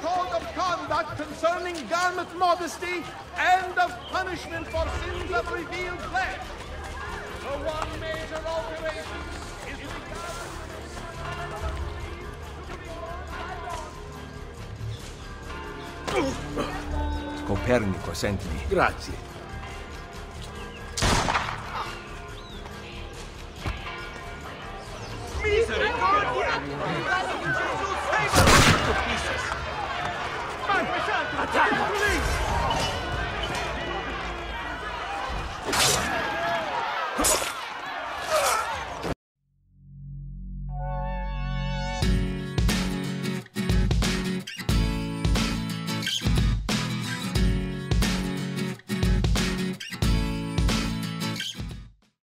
code of conduct concerning garment modesty and of punishment for sins of revealed flesh. The one major alteration is the Copernico, sentimi. Grazie. Misericordia! Ha ha ha!